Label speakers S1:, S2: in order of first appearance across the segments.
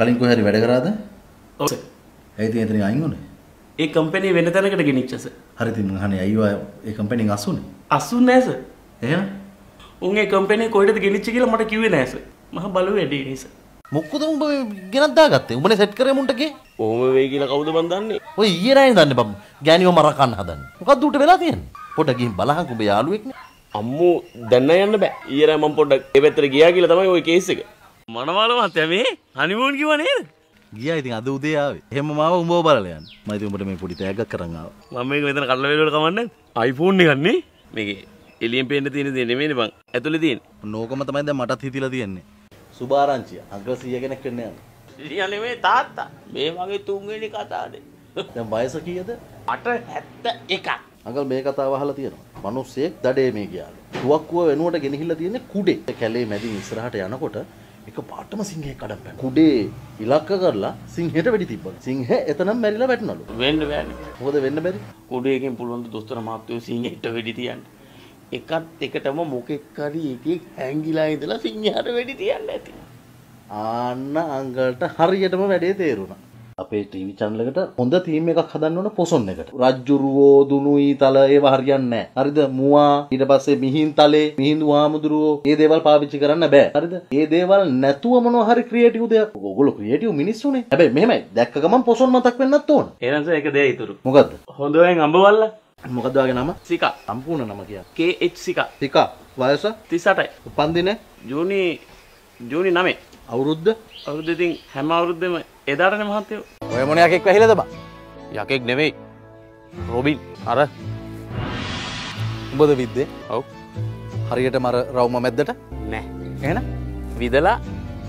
S1: කලින් කොහේ හරි වැඩ කරාද?
S2: ඔව් සර්.
S1: ඇයි ඉතින් එතනින් අයින් වුනේ?
S2: ඒ කම්පැනි වෙන තැනකට ගෙනිච්ච සර්.
S1: හරි ඉතින් මං අහන්නේ අයියෝ ඒ කම්පැනිෙන් අසුනේ.
S2: අසුන් නෑ සර්.
S1: එහෙනම්
S2: උන් ඒ කම්පැනි කොහෙටද ගෙනිච්ච කියලා මට කිව්වේ නෑ සර්. මහ බලු වැඩේ නේ සර්.
S3: මොකද උඹ ගෙනත් දාගත්තේ උඹනේ සෙට් කරේ මුන්ට ගේ
S2: ඕම වෙයි කියලා කවුද මන් දන්නේ?
S3: ඔය ඊයේ රෑනේ දන්නේ බම් ගෑනිව මරකන්න හදන්නේ මොකද්ද උට වෙලා තියෙන්නේ පොඩ ගිහින් බලහන් උඹ යාළුවෙක්නේ
S2: අම්මෝ දැන්න යන්න බෑ. ඊයර මම පොඩ්ඩක් ඒ පැත්තට ගියා කියලා තමයි ওই කේස් එක. මනමාල මහත්තයා මේ හනිමූන් කිව්ව නේද?
S3: ගියා ඉතින් අද උදේ ආවේ එහෙම මාව උඹව බලලා යන්න මම ඉතින් උඹට මේ පොඩි තෑග්ගක් කරන් ආවා
S2: මම මේක මෙතන කඩලා වේලවල කමන්නේ. iPhone එකක් නේ. මේකේ එළියෙන් පේන්න තියෙන දේ නෙමෙයිනේ බං. ඇතුලේ තියෙන.
S3: නෝකම තමයි දැන් මටත් හිතිලා තියෙන්නේ සුභාරංචිය අග්‍ර 100 කෙනෙක් වෙන්න යනවා
S2: ඊයනේ මේ තාත්තා. මේ වගේ තුන්වෙනි කතාවේ.
S3: දැන් වයස කීයද
S2: අට හැත්ත එකක්.
S3: අඟල් මේ කතාව අහලා තියෙනවා මිනිස්සෙක් දඩේ මේ ගියාලු තුවක්කුව වෙනුවට ගෙනහිල්ලා තියෙන්නේ කුඩේ කැලේ මැදින් ඉස්සරහට යනකොට එක පාටම සිංහෙක් කඩම් පැන කුඩේ ඉලක්ක කරලා සිංහයට වෙඩි තිබ්බලු සිංහ එතනම මැරිලා වැටුණලු
S2: වෙන්න බෑනේ.
S3: මොකද වෙන්න බැරි
S2: කුඩේකින් පුළුවන් දොස්තර මහත්තයෝ සිංහෙට වෙඩි තියන්න. එකත් එකටම මොකෙක් හරි එකෙක් හැංගිලා ඉඳලා සිංහයට වෙඩි තියන්න ඇති.
S3: ආන්න අංගලට හරියටම වැඩේ තේරුණා අපේ ටීවී එකට හොඳ තීම් එකක් හදන්න ඕන පොසොන් එකට. රජ්ජුරුවෝ දුනුයි තල ඒව හරියන්නේ. හරිද? මුවා ඊට පස්සේ මිහින් තලේ මිහිඳු ආමුදුරුවෝ ඒ දේවල් පාවිච්චි කරන්න බෑ. හරිද? ඒ දේවල් නැතුව මොනවා හරි ක්‍රියේටිව් දෙයක්. ඔයගොල්ලෝ ක්‍රියේටිව් මිනිස්සුනේ. හැබැයි මෙහෙමයි. දැක්ක ගමන් පොසොන් මතක් වෙන්නත් ඕන.
S2: සර් එක දෙය ඉතුරු.
S3: මොකද්ද?
S2: හොඳවෙන් අඹවල්ල
S3: මොකද්ද වගේ නම?
S2: සිකා
S3: සම්පූර්ණ නම කිය.
S2: KH සිකා
S3: ටිකා වයස
S2: 38යි.
S3: උපන්දින
S2: ජූනි ජූනි 9
S3: අවුරුද්ද
S2: අවුරුදු ඉතින් හැම අවුරුද්දෙම එදාටනේ මහත්තයෝ.
S3: ඔය මොන යකෙක් වැහිලාද බං?
S2: යකෙක් නෙවෙයි. රොබින්
S3: අර උඹද විද්දේ?
S2: ඔව්
S3: හරියටම අර රවුම මැද්දට?
S2: නෑ.
S3: එහෙනම්
S2: විදලා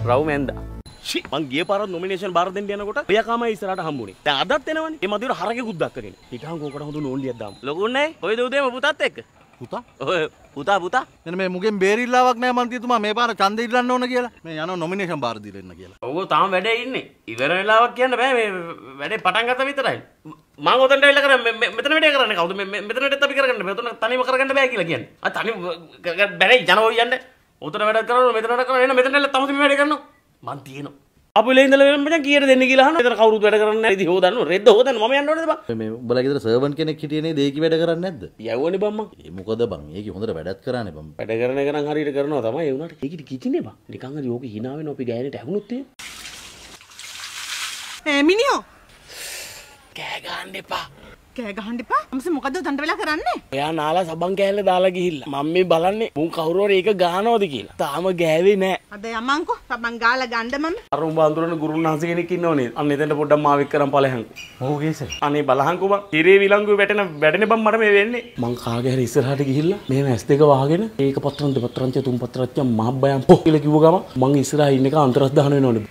S2: රව් මැන්දා. ෂි මං ගිය පාරත් නොමිනේෂන් බාර දෙන්න යනකොට ඔයකාම ඉස්සරහට හම්බුනේ. දැන් අදත් එනවනේ. ඒ මදිර හරකෙකුත් දක්කගෙන. හිටහන් කෝකට හොඳ නෝන්ලියක් දාමු. ලොකුන්නේ ඔය දවදේම පුතත් එක්ක.
S3: පුතා
S2: ඔය පුතා පුතා.
S3: මෙන්න මේ මුගෙන් බේරිල්ලාවක් නෑ මන්තිතුමා මේ පාර ඡන්දෙ ඉල්ලන්න ඕන කියලා. මේ යනවා නොමිනේෂන් බාර දීලා එන්න කියලා.
S2: ඔව් තාම වැඩේ ඉන්නේ. ඉවර වෙලාවක් කියන්න බෑ මේ වැඩේ පටන් ගත්ත විතරයි. මං ඔතනට ඇවිල්ලා කරන්නේ මෙ- මෙ- මෙතන වැඩේ කරන්නේ කවුද? මෙ- මෙ- මෙතන වැඩේත් අපි කරගන්න බෑ. ඔතන තනියම කරගන්න බෑ කියලා කියන්නේ. ආ තනියම බැරේ යනවා යන්නේ. ඔතන වැඩ කරනවා මෙතන වැඩ කරනවා එන්න මෙතන ඇවිල්ලා තමුසෙම වැඩේ කරනවා. මං තියෙනවා. අපි ලේ ඉඳලා වෙන මචං කීයට දෙන්න කියලා අහනවා. මෙතන කවුරුත් වැඩ කරන්නේ නැහැ. ඉතින් හොදන්න රෙද්ද හොදන්න මම යන්න ඕනේද බං?
S3: මේ උඹලා ගෙදර සර්වන් කෙනෙක් හිටියේ නේ දෙයකි වැඩ කරන්නේ නැද්ද?
S2: යව්වනේ බං මං.
S3: ඒ මොකද බං? ඒක හොඳට වැඩත් කරානේ බං.
S2: වැඩ කරන එක නම් හරියට කරනවා තමයි ඒ උනාට ඒකිට කිචිනේ බං. ඕක hina වෙනවා අපි ගෑනට ඇහුනොත් එහෙම.
S4: ඒ මිනිියෝ
S2: කෑ ගන්න එපා.
S4: කෑ ගහන්ඩ එපා මස මොකද දන්ට වෙලා කරන්නේ
S2: එයා නාලා සබන් කෑල්ල දාලා ගිහිල්ලා. මම මේ බලන්නේ මුන් කවුරු හරි ඒක ගානවද කියලා. තාම ගෑවේ නෑ.
S4: අද යමංකෝ සබන් ගාල ගණ්ඩමම
S2: අර උඹ අඳුරන ගුරුන් වහන්සේ කෙනෙක් ඉන්නවනේ. අන්න එතනට පොඩ්ඩක් මාව එක්ක කරන් ඵලයන්කෝ.
S3: මොකේ සර්?
S2: අනේ බලහන්කෝ බං. ඉරේ විලංගුවේ වැටෙන වැඩනේ බං මට මේ වෙන්නේ. මං කාගේ හරි ඉස්සරහට ගිහිල්ලා මේ ඇස් දෙක වහගෙන ඒක පත්‍රන් දෙපත්‍රන්ච තුන් පත්‍රච්ච මහබ්බයන් පො කියලා කිව්ව ගම මං ඉස්සරහා ඉන්න එක අන්තරස් දාන වෙනවනේ.